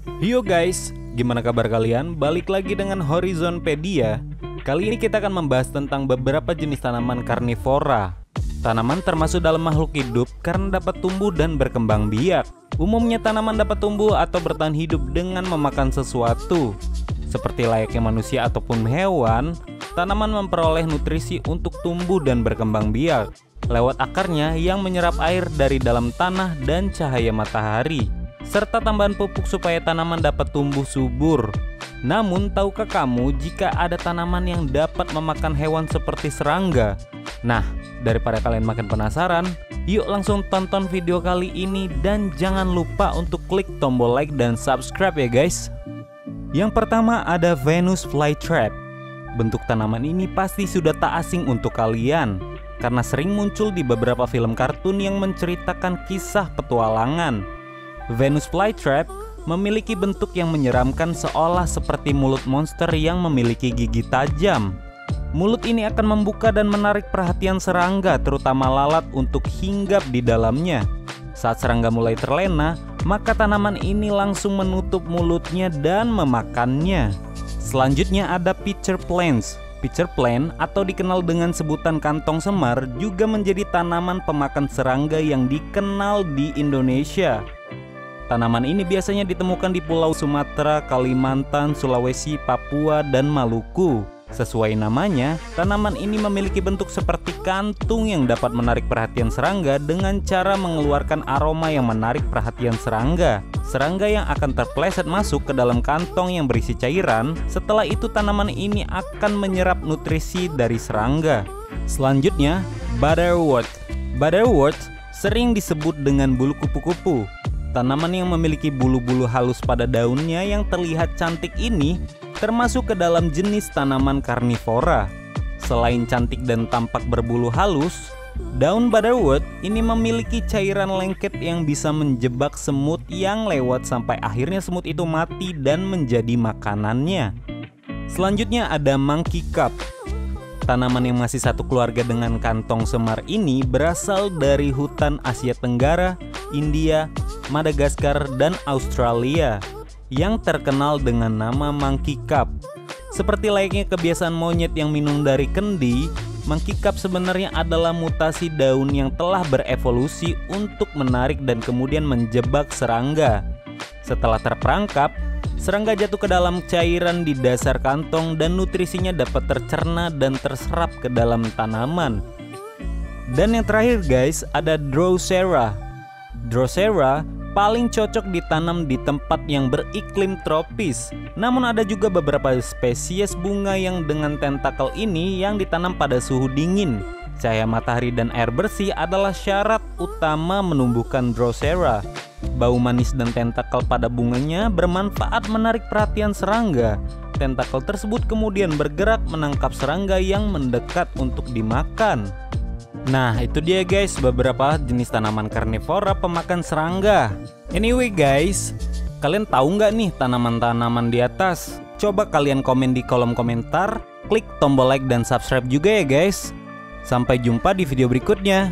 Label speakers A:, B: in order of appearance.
A: Yo guys, gimana kabar kalian? Balik lagi dengan Horizonpedia. Kali ini kita akan membahas tentang beberapa jenis tanaman karnivora. Tanaman termasuk dalam makhluk hidup karena dapat tumbuh dan berkembang biak. Umumnya tanaman dapat tumbuh atau bertahan hidup dengan memakan sesuatu. Seperti layaknya manusia ataupun hewan, tanaman memperoleh nutrisi untuk tumbuh dan berkembang biak lewat akarnya yang menyerap air dari dalam tanah dan cahaya matahari serta tambahan pupuk supaya tanaman dapat tumbuh subur. Namun, tahukah kamu jika ada tanaman yang dapat memakan hewan seperti serangga? Nah, daripada kalian makin penasaran, yuk langsung tonton video kali ini dan jangan lupa untuk klik tombol like dan subscribe ya guys. Yang pertama ada Venus flytrap. Bentuk tanaman ini pasti sudah tak asing untuk kalian karena sering muncul di beberapa film kartun yang menceritakan kisah petualangan. Venus flytrap memiliki bentuk yang menyeramkan seolah seperti mulut monster yang memiliki gigi tajam. Mulut ini akan membuka dan menarik perhatian serangga, terutama lalat, untuk hinggap di dalamnya. Saat serangga mulai terlena, maka tanaman ini langsung menutup mulutnya dan memakannya. Selanjutnya ada pitcher plants. Pitcher plant atau dikenal dengan sebutan kantong semar juga menjadi tanaman pemakan serangga yang dikenal di Indonesia. Tanaman ini biasanya ditemukan di Pulau Sumatera, Kalimantan, Sulawesi, Papua, dan Maluku. Sesuai namanya, tanaman ini memiliki bentuk seperti kantung yang dapat menarik perhatian serangga dengan cara mengeluarkan aroma yang menarik perhatian serangga. Serangga yang akan terpleset masuk ke dalam kantong yang berisi cairan, setelah itu tanaman ini akan menyerap nutrisi dari serangga. Selanjutnya, butterwort. Butterwort sering disebut dengan bulu kupu-kupu. Tanaman yang memiliki bulu-bulu halus pada daunnya yang terlihat cantik ini termasuk ke dalam jenis tanaman karnivora. Selain cantik dan tampak berbulu halus, daun butterwort ini memiliki cairan lengket yang bisa menjebak semut yang lewat sampai akhirnya semut itu mati dan menjadi makanannya. Selanjutnya ada monkey cup. Tanaman yang masih satu keluarga dengan kantong semar ini berasal dari hutan Asia Tenggara, India, Madagaskar, dan Australia yang terkenal dengan nama monkey cup. Seperti layaknya kebiasaan monyet yang minum dari kendi, monkey cup sebenarnya adalah mutasi daun yang telah berevolusi untuk menarik dan kemudian menjebak serangga. Setelah terperangkap, serangga jatuh ke dalam cairan di dasar kantong dan nutrisinya dapat tercerna dan terserap ke dalam tanaman. Dan yang terakhir guys, ada Drosera. Drosera paling cocok ditanam di tempat yang beriklim tropis. Namun ada juga beberapa spesies bunga yang dengan tentakel ini yang ditanam pada suhu dingin. Cahaya matahari dan air bersih adalah syarat utama menumbuhkan Drosera. Bau manis dan tentakel pada bunganya bermanfaat menarik perhatian serangga. Tentakel tersebut kemudian bergerak menangkap serangga yang mendekat untuk dimakan. Nah itu dia guys. Beberapa jenis tanaman karnivora pemakan serangga. Anyway guys Kalian tahu nggak nih tanaman-tanaman di atas? Coba kalian komen di kolom komentar Klik tombol like dan subscribe juga ya guys. Sampai jumpa di video berikutnya